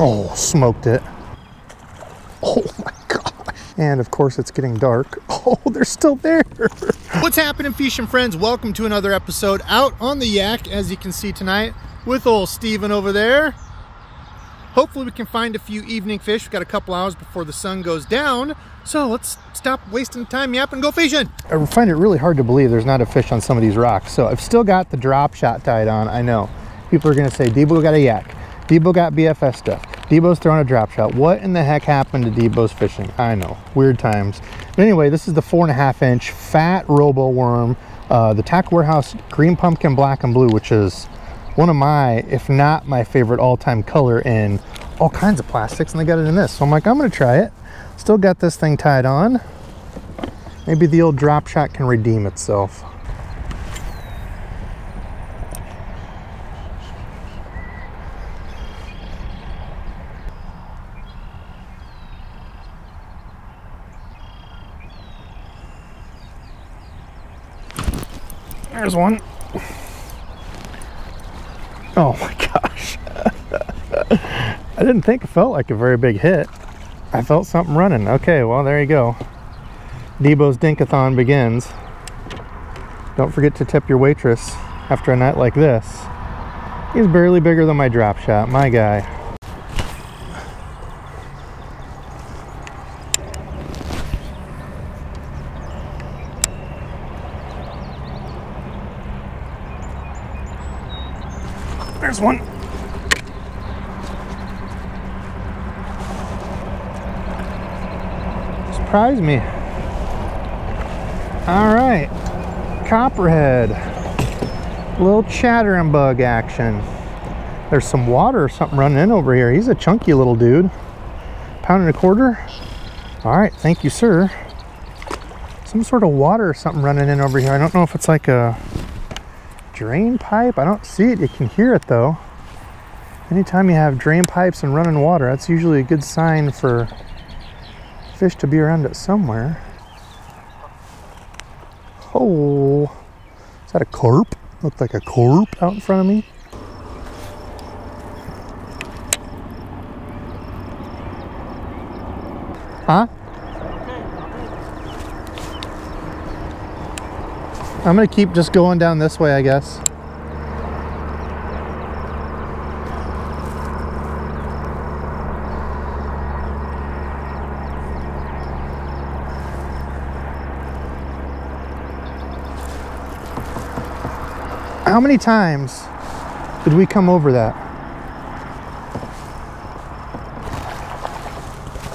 Oh, smoked it. Oh my gosh. And of course it's getting dark. Oh, they're still there. What's happening, fishing friends? Welcome to another episode out on the yak, as you can see tonight, with old Steven over there. Hopefully we can find a few evening fish. We've got a couple hours before the sun goes down. So let's stop wasting time yapping and go fishing. I find it really hard to believe there's not a fish on some of these rocks. So I've still got the drop shot tied on, I know. People are gonna say, Debo got a yak. Debo got BFS stuff. Debo's throwing a drop shot. What in the heck happened to Debo's fishing? I know, weird times. But anyway, this is the four and a half inch fat Roboworm, uh, the Tackle Warehouse Green Pumpkin Black and Blue, which is one of my, if not my favorite all-time color in all kinds of plastics, and they got it in this. So I'm like, I'm gonna try it. Still got this thing tied on. Maybe the old drop shot can redeem itself. There's one. Oh my gosh. I didn't think it felt like a very big hit. I felt something running. Okay, well, there you go. Debo's Dinkathon begins. Don't forget to tip your waitress after a night like this. He's barely bigger than my drop shot, my guy. There's one. Surprise me. All right, copperhead. Little chattering bug action. There's some water or something running in over here. He's a chunky little dude. Pound and a quarter. All right, thank you, sir. Some sort of water or something running in over here. I don't know if it's like a drain pipe. I don't see it. You can hear it though. Anytime you have drain pipes and running water, that's usually a good sign for fish to be around it somewhere. Oh, is that a carp? Looked like a carp out in front of me. Huh? I'm gonna keep just going down this way, I guess. How many times did we come over that?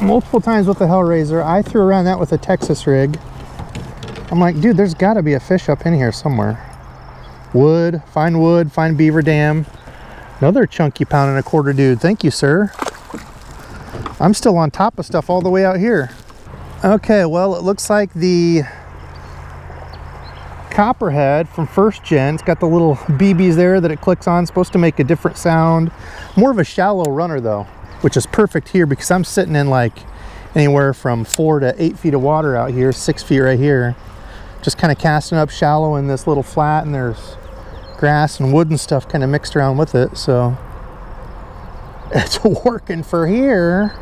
Multiple times with the Hellraiser. I threw around that with a Texas rig. I'm like, dude, there's got to be a fish up in here somewhere. Wood, find wood, find beaver dam. Another chunky pound and a quarter dude. Thank you, sir. I'm still on top of stuff all the way out here. Okay, well, it looks like the copperhead from first gen. It's got the little BBs there that it clicks on. It's supposed to make a different sound. More of a shallow runner though, which is perfect here because I'm sitting in like anywhere from four to eight feet of water out here, six feet right here just kind of casting up shallow in this little flat and there's grass and wood and stuff kind of mixed around with it so. It's working for here.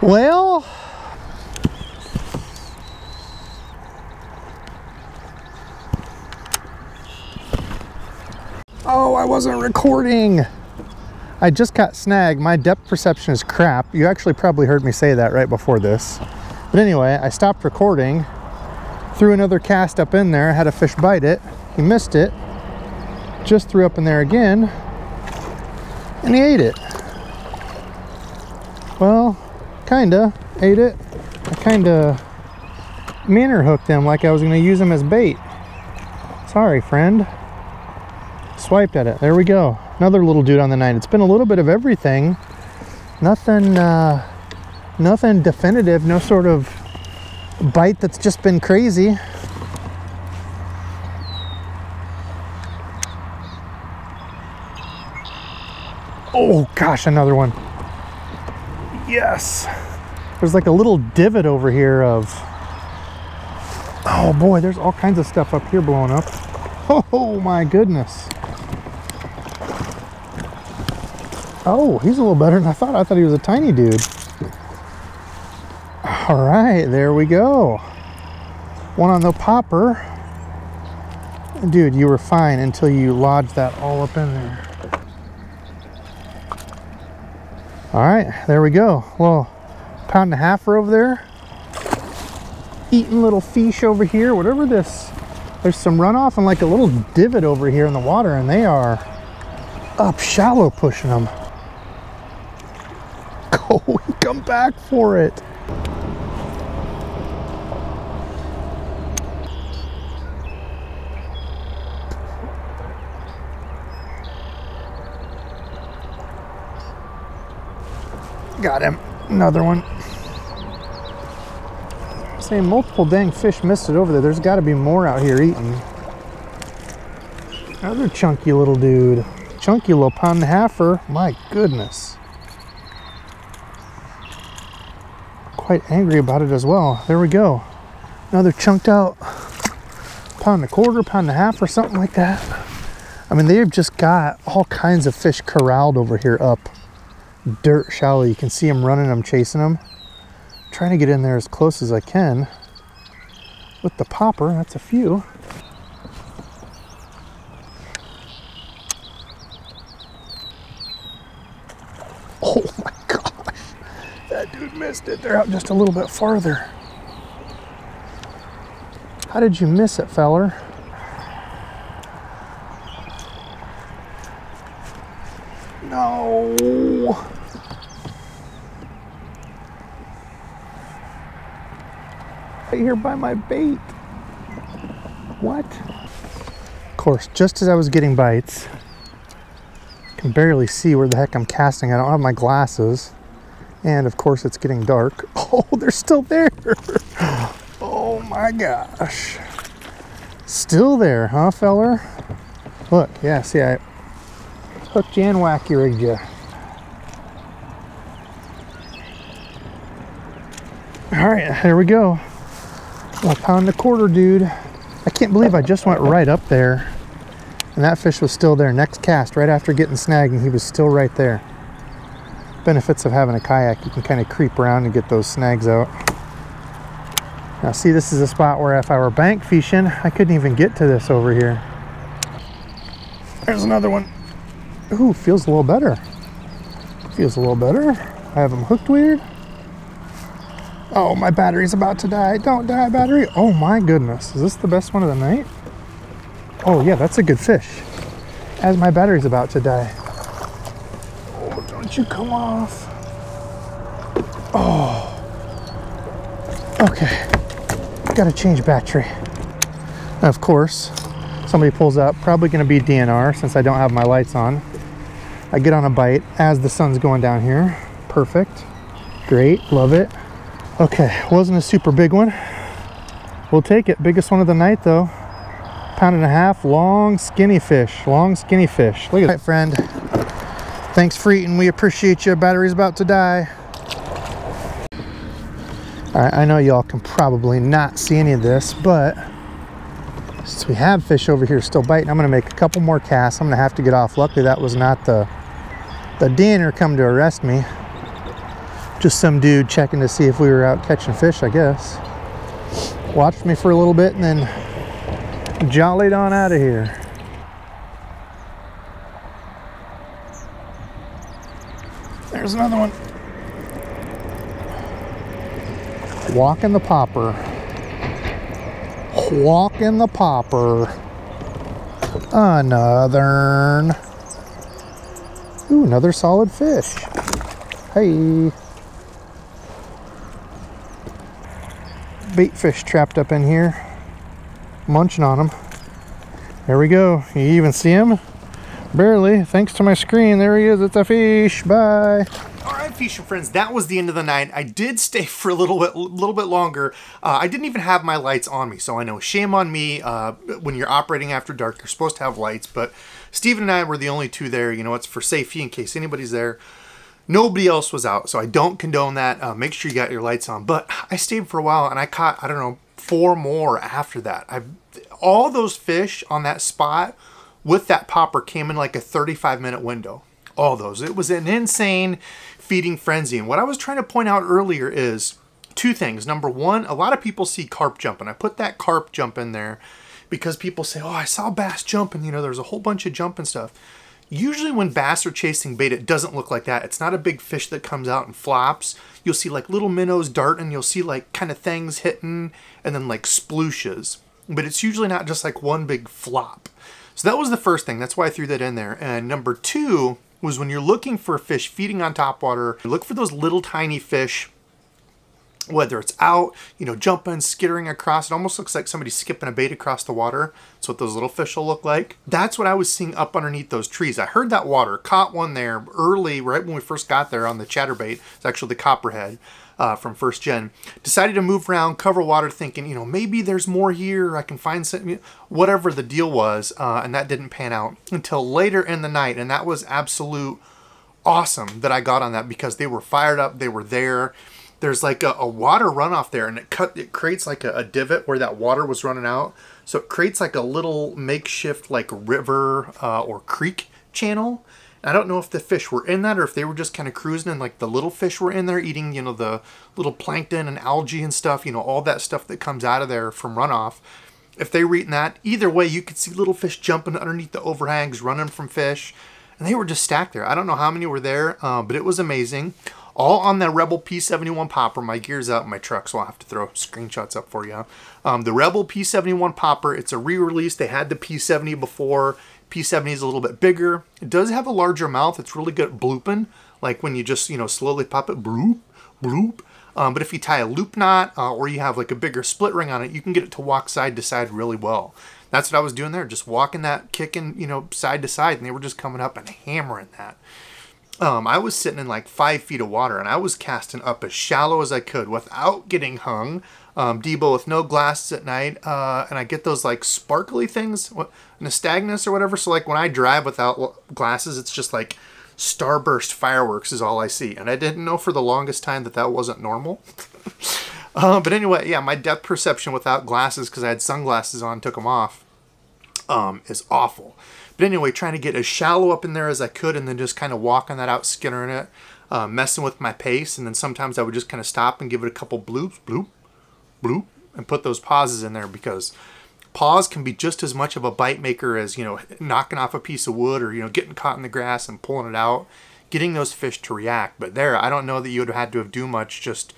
Well. Oh I wasn't recording. I just got snagged. My depth perception is crap. You actually probably heard me say that right before this but anyway, I stopped recording, threw another cast up in there, had a fish bite it. He missed it, just threw up in there again, and he ate it. Well, kinda ate it. I kinda manner hooked him like I was gonna use him as bait. Sorry, friend. Swiped at it. There we go. Another little dude on the night. It's been a little bit of everything. Nothing, uh, nothing definitive, no sort of bite that's just been crazy. Oh gosh, another one. Yes. There's like a little divot over here of, oh boy, there's all kinds of stuff up here blowing up. Oh my goodness. Oh, he's a little better than I thought. I thought he was a tiny dude. All right, there we go. One on the popper. Dude, you were fine until you lodged that all up in there. All right, there we go. Well, pound and a half over there. Eating little fish over here, whatever this. There's some runoff and like a little divot over here in the water and they are up shallow pushing them. Go come back for it. Got him. Another one. Saying multiple dang fish missed it over there. There's got to be more out here eating. Another chunky little dude. Chunky little pound and a halfer. My goodness. Quite angry about it as well. There we go. Another chunked out pound and a quarter, pound and a half or something like that. I mean, they've just got all kinds of fish corralled over here up dirt shallow. You can see them running, I'm chasing them. trying to get in there as close as I can with the popper. That's a few. Oh my gosh, that dude missed it. They're out just a little bit farther. How did you miss it, feller? No. Right here by my bait. What? Of course, just as I was getting bites, I can barely see where the heck I'm casting. I don't have my glasses. And of course it's getting dark. Oh, they're still there. Oh my gosh. Still there, huh, feller? Look, yeah, see, I hooked you and wacky rigged you. All right, here we go. A pound and a quarter, dude. I can't believe I just went right up there and that fish was still there. Next cast, right after getting snagged, and he was still right there. Benefits of having a kayak, you can kind of creep around and get those snags out. Now see, this is a spot where if I were bank fishing, I couldn't even get to this over here. There's another one. Ooh, feels a little better. Feels a little better. I have them hooked weird. Oh, my battery's about to die. Don't die, battery. Oh my goodness. Is this the best one of the night? Oh yeah, that's a good fish. As my battery's about to die. Oh, don't you come off. Oh. Okay. Gotta change battery. of course, somebody pulls up, probably gonna be DNR since I don't have my lights on. I get on a bite as the sun's going down here. Perfect. Great, love it. Okay, wasn't a super big one. We'll take it. Biggest one of the night though. Pound and a half, long skinny fish. Long skinny fish. Look at that, friend. Thanks for eating. We appreciate you. Battery's about to die. All right, I know y'all can probably not see any of this, but since we have fish over here still biting, I'm gonna make a couple more casts. I'm gonna have to get off. Luckily, that was not the the DNR come to arrest me just some dude checking to see if we were out catching fish, I guess. Watched me for a little bit and then jollied on out of here. There's another one. Walking the popper. Walking the popper. Another. Ooh, another solid fish. Hey. Bait fish trapped up in here, munching on them. There we go. You even see him? Barely. Thanks to my screen. There he is. It's a fish. Bye. All right, fishing friends, that was the end of the night. I did stay for a little bit, little bit longer. Uh, I didn't even have my lights on me, so I know shame on me. Uh, when you're operating after dark, you're supposed to have lights, but Steven and I were the only two there. You know, it's for safety in case anybody's there. Nobody else was out, so I don't condone that. Uh, make sure you got your lights on. But I stayed for a while and I caught, I don't know, four more after that. I All those fish on that spot with that popper came in like a 35 minute window. all those. It was an insane feeding frenzy. And what I was trying to point out earlier is two things. Number one, a lot of people see carp jumping. I put that carp jump in there because people say, oh, I saw bass jumping. You know, there's a whole bunch of jumping stuff. Usually when bass are chasing bait, it doesn't look like that. It's not a big fish that comes out and flops. You'll see like little minnows darting. You'll see like kind of things hitting and then like splooshes. But it's usually not just like one big flop. So that was the first thing. That's why I threw that in there. And number two was when you're looking for a fish feeding on top water, look for those little tiny fish whether it's out, you know, jumping, skittering across. It almost looks like somebody skipping a bait across the water. That's what those little fish will look like. That's what I was seeing up underneath those trees. I heard that water, caught one there early, right when we first got there on the chatterbait. It's actually the copperhead. Uh, from first gen decided to move around cover water thinking you know maybe there's more here i can find something whatever the deal was uh, and that didn't pan out until later in the night and that was absolute awesome that i got on that because they were fired up they were there there's like a, a, water runoff there and it cut it creates like a, a, divot where that water was running out so it creates like a little makeshift like river uh, or creek channel I don't know if the fish were in that or if they were just kind of cruising and like the little fish were in there eating, you know, the little plankton and algae and stuff, you know, all that stuff that comes out of there from runoff. If they were eating that, either way, you could see little fish jumping underneath the overhangs, running from fish. And they were just stacked there. I don't know how many were there, uh, but it was amazing all on that Rebel P71 popper. My gear's out in my truck, so I'll have to throw screenshots up for you. Um, the Rebel P71 popper, it's a re-release. They had the P70 before. P70 is a little bit bigger. It does have a larger mouth. It's really good at blooping, like when you just, you know, slowly pop it, bloop, bloop. Um, but if you tie a loop knot uh, or you have like a bigger split ring on it, you can get it to walk side to side really well. That's what I was doing there, just walking that, kicking, you know, side to side, and they were just coming up and hammering that um, I was sitting in like five feet of water and I was casting up as shallow as I could without getting hung. Um, Debo with no glasses at night, uh, and I get those like sparkly things, what, nystagmus or whatever. So like when I drive without glasses, it's just like starburst fireworks is all I see, and I didn't know for the longest time that that wasn't normal. uh, but anyway, yeah, my depth perception without glasses because I had sunglasses on, took them off, um, is awful. But anyway, trying to get as shallow up in there as I could and then just kind of walking that out, skittering it, uh, messing with my pace. And then sometimes I would just kind of stop and give it a couple bloops, bloop, bloop, and put those pauses in there because pause can be just as much of a bite maker as, you know, knocking off a piece of wood or, you know, getting caught in the grass and pulling it out, getting those fish to react. But there, I don't know that you would have had to have do much just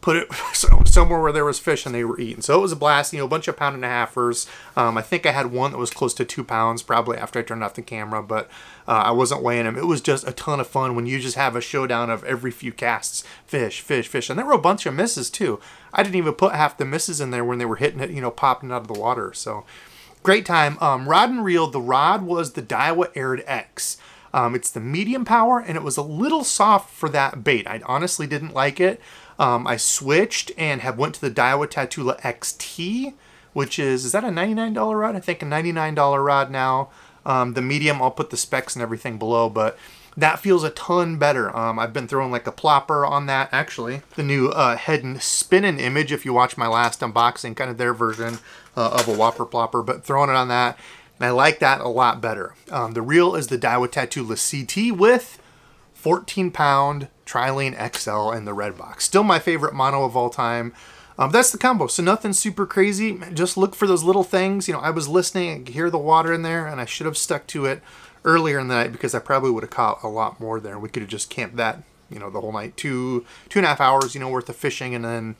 put it somewhere where there was fish and they were eating. So it was a blast, you know, a bunch of pound and a halfers. Um, I think I had one that was close to two pounds probably after I turned off the camera, but uh, I wasn't weighing them. It was just a ton of fun when you just have a showdown of every few casts, fish, fish, fish. And there were a bunch of misses too. I didn't even put half the misses in there when they were hitting it, you know, popping out of the water. So great time. Um, rod and reel, the rod was the Daiwa Aird X. Um, it's the medium power and it was a little soft for that bait. I honestly didn't like it. Um, I switched and have went to the Daiwa Tatula XT, which is, is that a $99 rod? I think a $99 rod now. Um, the medium, I'll put the specs and everything below, but that feels a ton better. Um, I've been throwing like a plopper on that, actually. The new uh, Heddon spinning image, if you watch my last unboxing, kind of their version uh, of a whopper plopper, but throwing it on that, and I like that a lot better. Um, the reel is the Daiwa Tatula CT with 14 pound Trilene XL in the red box. Still my favorite mono of all time. Um, that's the combo. So nothing super crazy. Just look for those little things. You know, I was listening, I could hear the water in there, and I should have stuck to it earlier in the night because I probably would have caught a lot more there. We could have just camped that, you know, the whole night. Two, two and a half hours, you know, worth of fishing, and then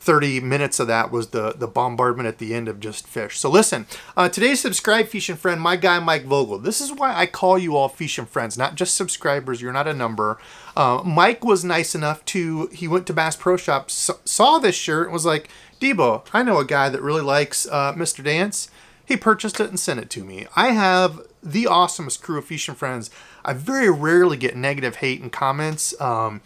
30 minutes of that was the, the bombardment at the end of just fish. So listen, uh, today's subscribe fish and friend, my guy Mike Vogel. This is why I call you all fish and friends, not just subscribers. You're not a number. Uh, Mike was nice enough to, he went to Bass Pro Shop, saw this shirt and was like, Debo, I know a guy that really likes uh, Mr. Dance. He purchased it and sent it to me. I have the awesomest crew of fish and friends. I very rarely get negative hate and comments. Um,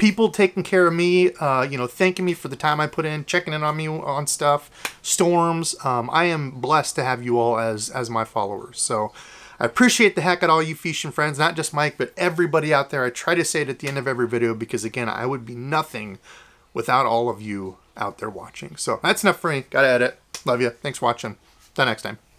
people taking care of me, uh, you know, thanking me for the time I put in, checking in on me on stuff, storms. Um, I am blessed to have you all as as my followers. So I appreciate the heck out all you fishing friends, not just Mike, but everybody out there. I try to say it at the end of every video because again, I would be nothing without all of you out there watching. So that's enough for me. Gotta edit. Love you. Thanks for watching. Till next time.